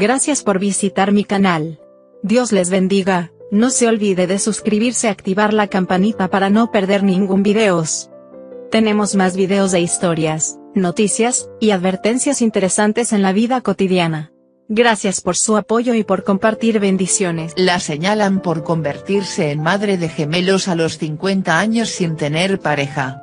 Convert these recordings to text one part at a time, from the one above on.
Gracias por visitar mi canal. Dios les bendiga, no se olvide de suscribirse y activar la campanita para no perder ningún videos. Tenemos más videos de historias, noticias, y advertencias interesantes en la vida cotidiana. Gracias por su apoyo y por compartir bendiciones. La señalan por convertirse en madre de gemelos a los 50 años sin tener pareja.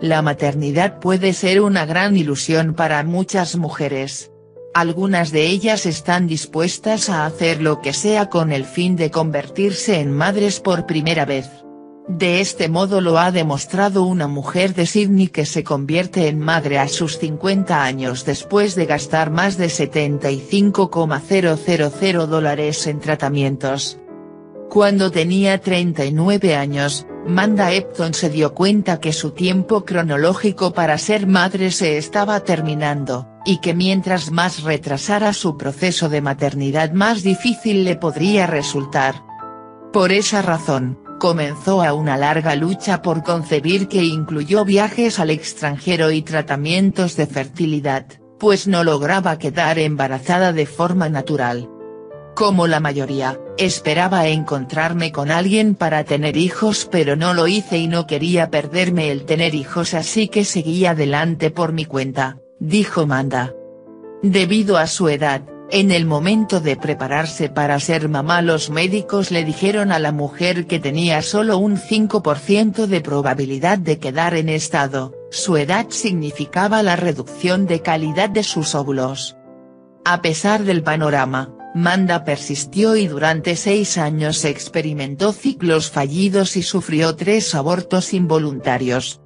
La maternidad puede ser una gran ilusión para muchas mujeres. Algunas de ellas están dispuestas a hacer lo que sea con el fin de convertirse en madres por primera vez. De este modo lo ha demostrado una mujer de Sydney que se convierte en madre a sus 50 años después de gastar más de 75,000 dólares en tratamientos. Cuando tenía 39 años, Manda Epton se dio cuenta que su tiempo cronológico para ser madre se estaba terminando, y que mientras más retrasara su proceso de maternidad más difícil le podría resultar. Por esa razón, comenzó a una larga lucha por concebir que incluyó viajes al extranjero y tratamientos de fertilidad, pues no lograba quedar embarazada de forma natural. Como la mayoría, esperaba encontrarme con alguien para tener hijos pero no lo hice y no quería perderme el tener hijos así que seguí adelante por mi cuenta, dijo Manda. Debido a su edad, en el momento de prepararse para ser mamá los médicos le dijeron a la mujer que tenía solo un 5% de probabilidad de quedar en estado, su edad significaba la reducción de calidad de sus óvulos. A pesar del panorama, Manda persistió y durante seis años experimentó ciclos fallidos y sufrió tres abortos involuntarios.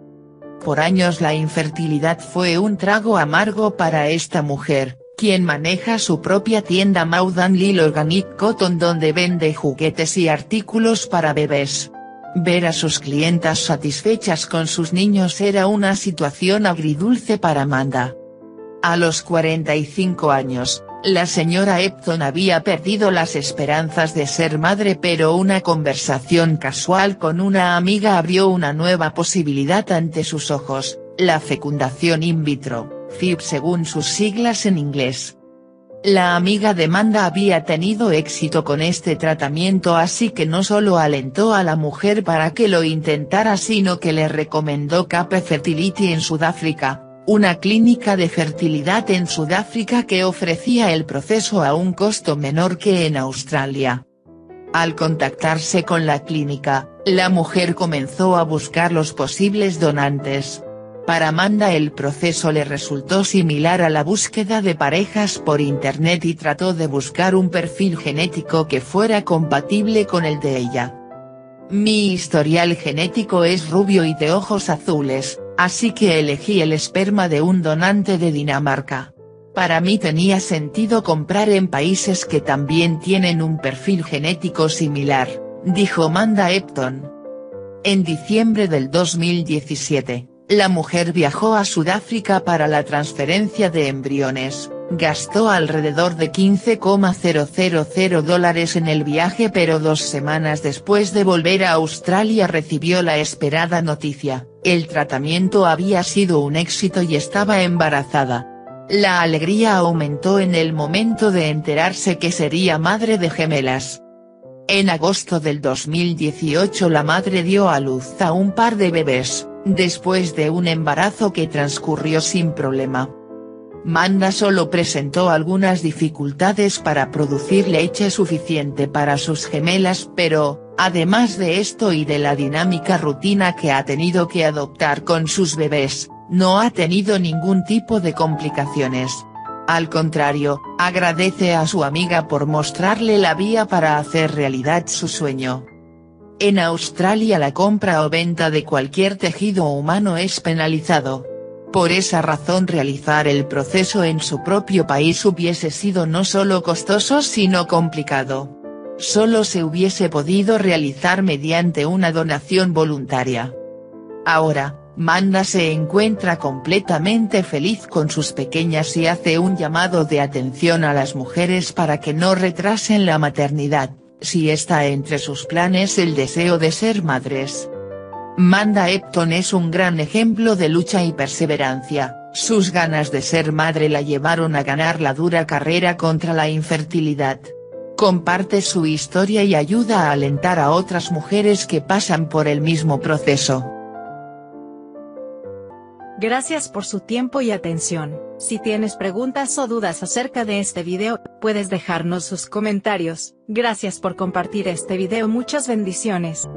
Por años la infertilidad fue un trago amargo para esta mujer, quien maneja su propia tienda Maudan Lil Organic Cotton donde vende juguetes y artículos para bebés. Ver a sus clientas satisfechas con sus niños era una situación agridulce para Amanda. A los 45 años, la señora Epton había perdido las esperanzas de ser madre pero una conversación casual con una amiga abrió una nueva posibilidad ante sus ojos, la fecundación in vitro, FIV según sus siglas en inglés. La amiga de Manda había tenido éxito con este tratamiento así que no solo alentó a la mujer para que lo intentara sino que le recomendó Cape Fertility en Sudáfrica, una clínica de fertilidad en Sudáfrica que ofrecía el proceso a un costo menor que en Australia. Al contactarse con la clínica, la mujer comenzó a buscar los posibles donantes. Para Amanda el proceso le resultó similar a la búsqueda de parejas por internet y trató de buscar un perfil genético que fuera compatible con el de ella. Mi historial genético es rubio y de ojos azules, así que elegí el esperma de un donante de Dinamarca. Para mí tenía sentido comprar en países que también tienen un perfil genético similar, dijo Manda Epton. En diciembre del 2017, la mujer viajó a Sudáfrica para la transferencia de embriones, gastó alrededor de 15,000 dólares en el viaje pero dos semanas después de volver a Australia recibió la esperada noticia, el tratamiento había sido un éxito y estaba embarazada. La alegría aumentó en el momento de enterarse que sería madre de gemelas. En agosto del 2018 la madre dio a luz a un par de bebés, después de un embarazo que transcurrió sin problema. Manda solo presentó algunas dificultades para producir leche suficiente para sus gemelas pero, además de esto y de la dinámica rutina que ha tenido que adoptar con sus bebés, no ha tenido ningún tipo de complicaciones. Al contrario, agradece a su amiga por mostrarle la vía para hacer realidad su sueño. En Australia la compra o venta de cualquier tejido humano es penalizado, por esa razón realizar el proceso en su propio país hubiese sido no solo costoso sino complicado. Solo se hubiese podido realizar mediante una donación voluntaria. Ahora, Manda se encuentra completamente feliz con sus pequeñas y hace un llamado de atención a las mujeres para que no retrasen la maternidad, si está entre sus planes el deseo de ser madres. Manda Epton es un gran ejemplo de lucha y perseverancia, Sus ganas de ser madre la llevaron a ganar la dura carrera contra la infertilidad. Comparte su historia y ayuda a alentar a otras mujeres que pasan por el mismo proceso. Gracias por su tiempo y atención. Si tienes preguntas o dudas acerca de este video, puedes dejarnos sus comentarios. Gracias por compartir este video. Muchas bendiciones.